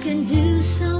I can do so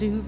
good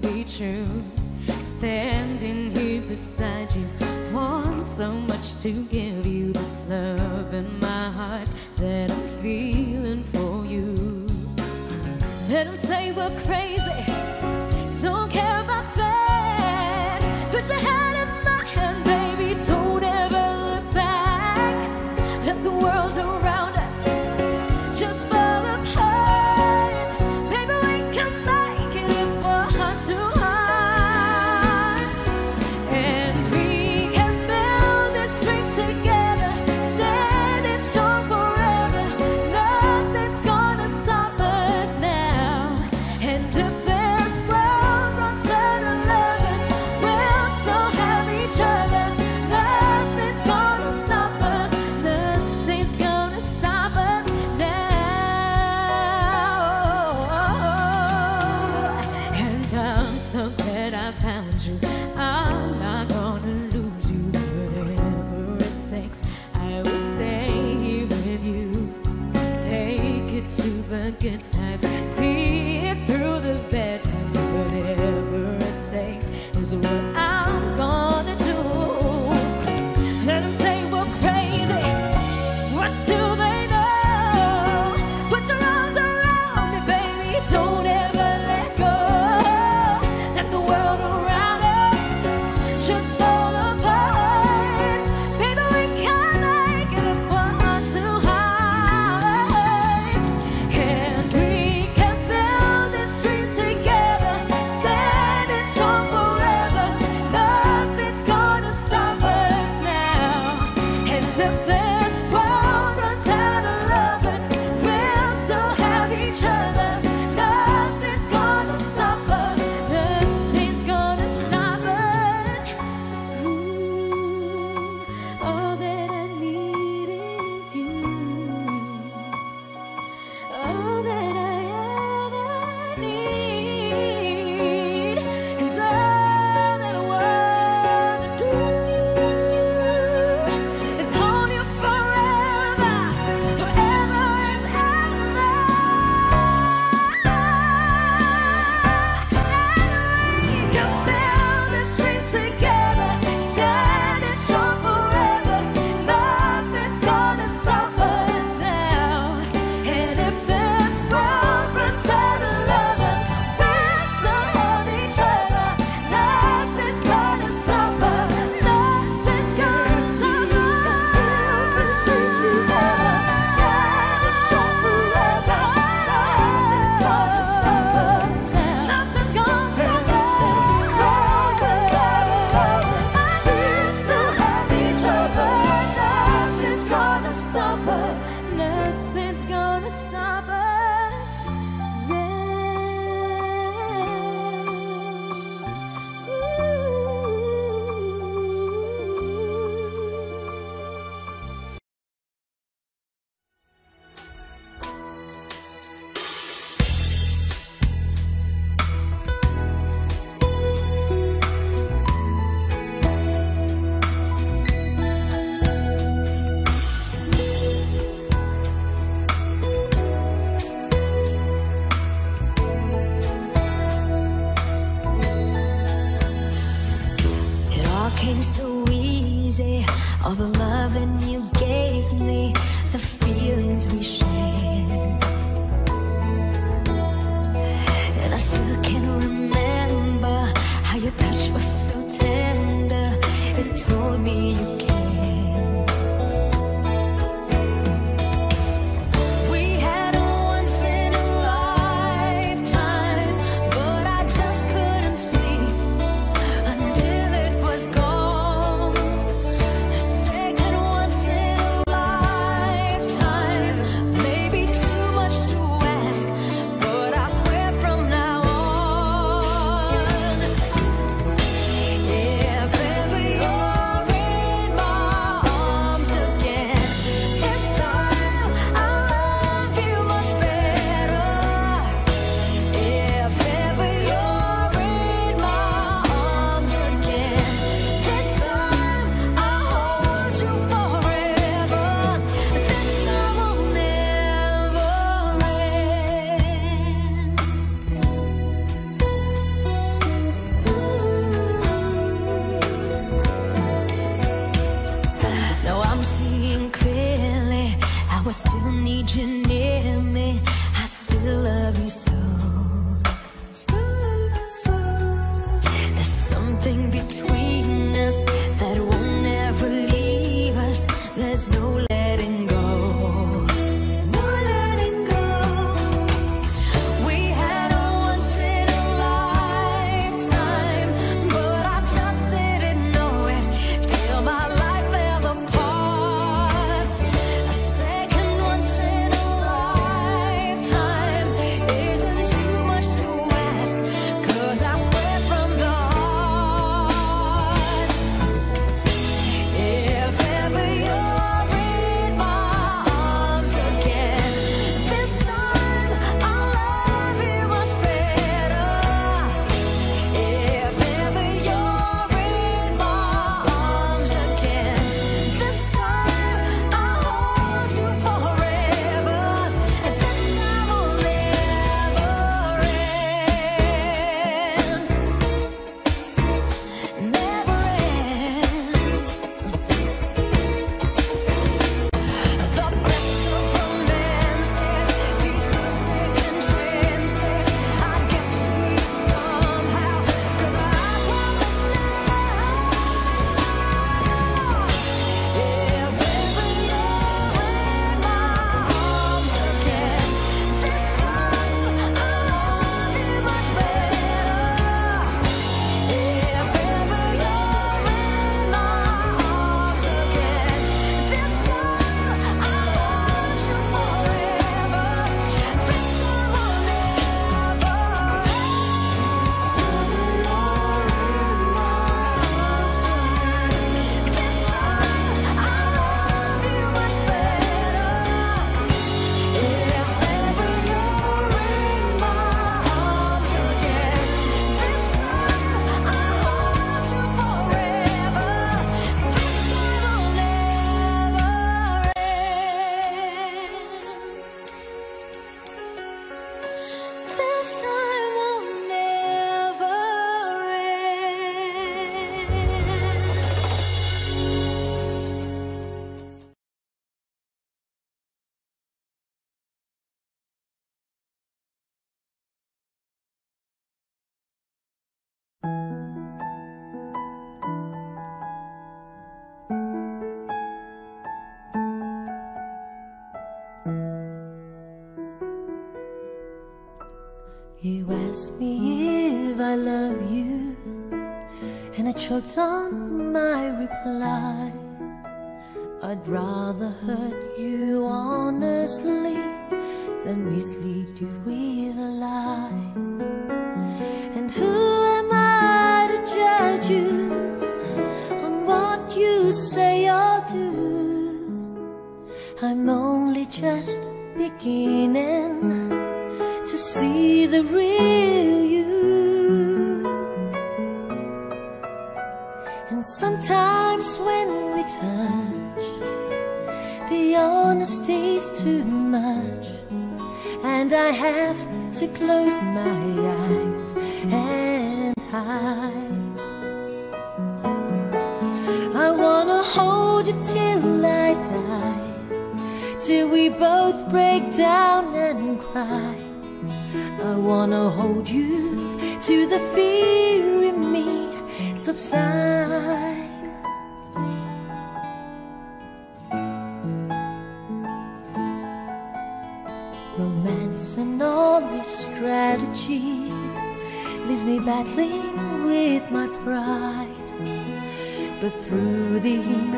on my reply.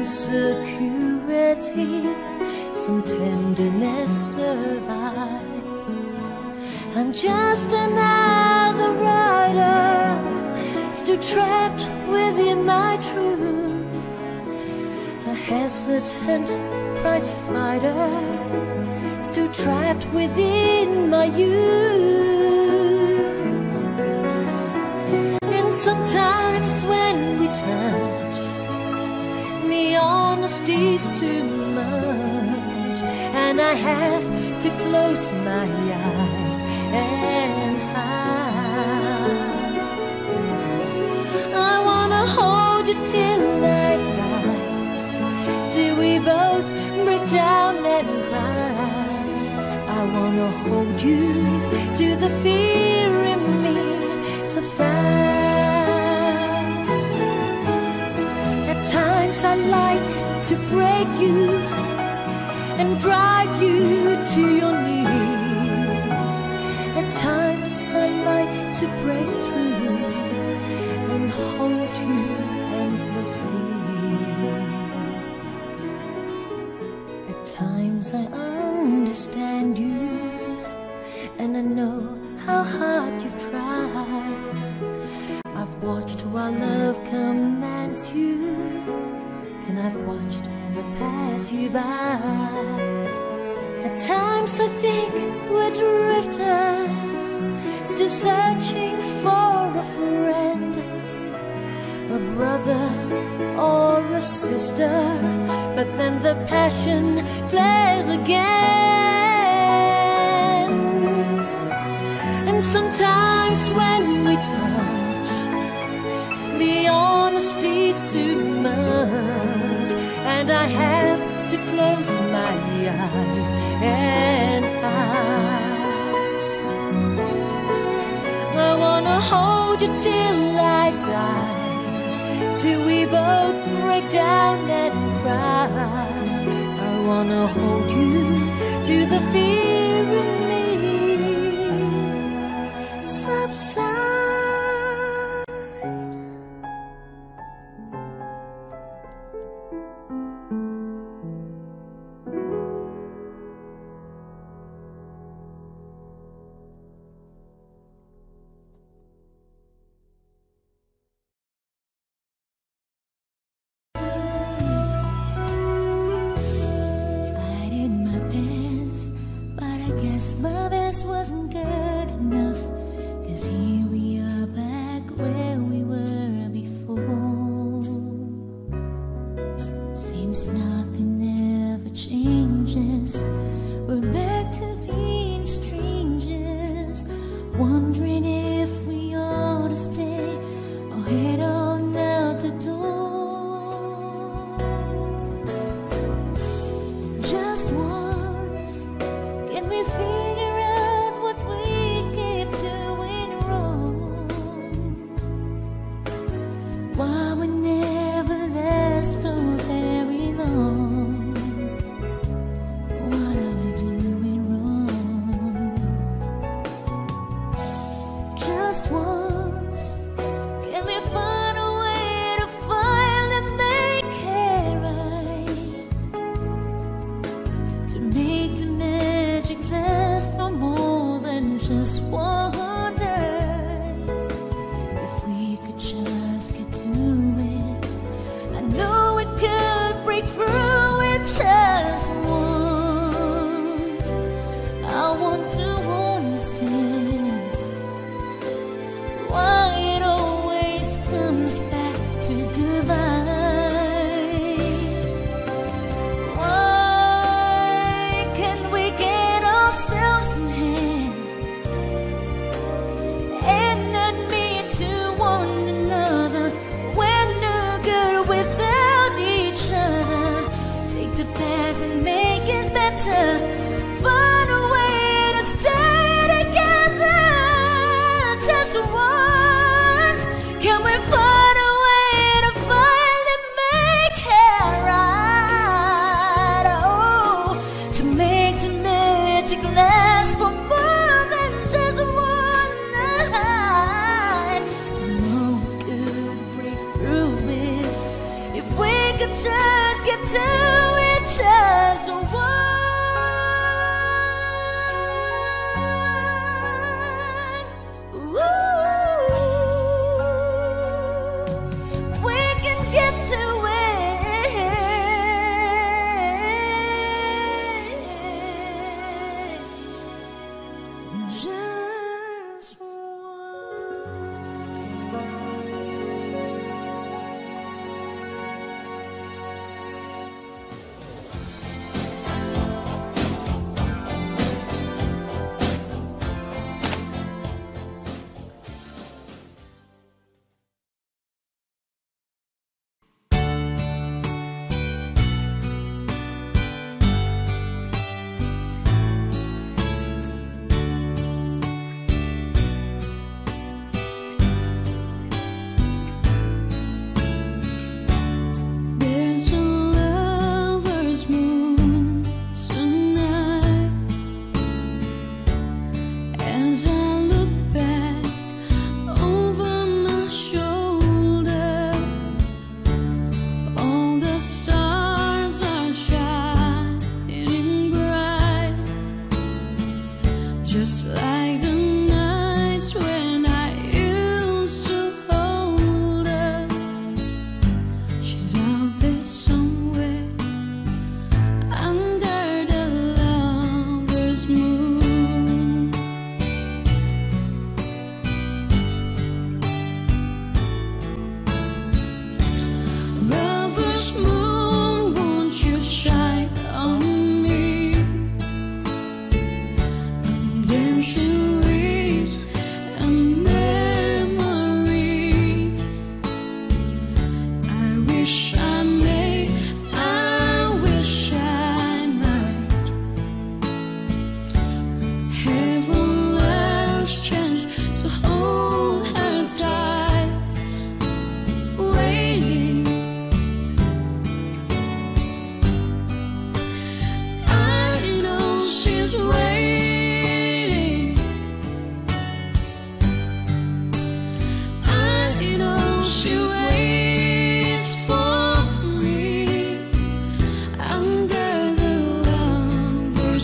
insecurity, some tenderness survives. I'm just another writer, still trapped within my truth. A hesitant prizefighter, still trapped within my youth. 60's too much, and I have to close my eyes and hide. I wanna hold you till I die, till we both break down and cry. I wanna hold you to the feeling. you and drive you to your i think we're drifters, still searching for a friend, a brother or a sister. But then the passion flares again. you till I die, till we both break down and cry. I wanna hold you to the fear in me subside.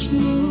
You.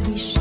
We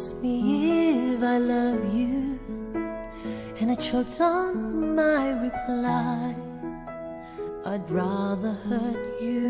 Ask me if I love you, and I choked on my reply. I'd rather hurt you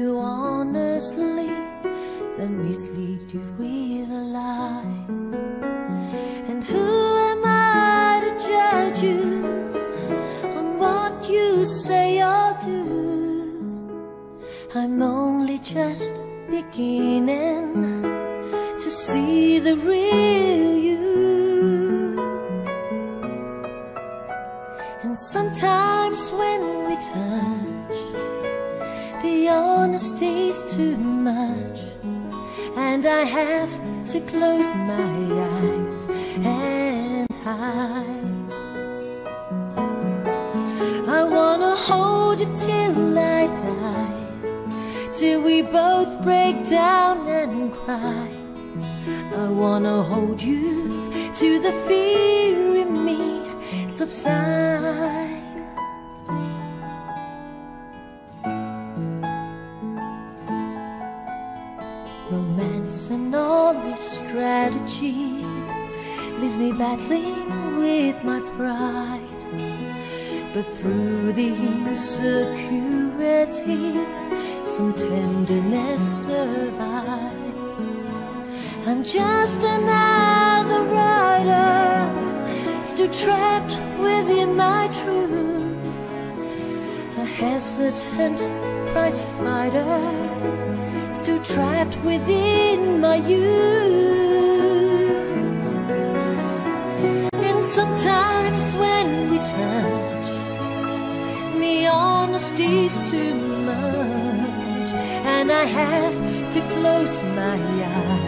insecurity, some tenderness survives. I'm just another rider, still trapped within my truth. A hesitant prizefighter, still trapped within. close my eyes.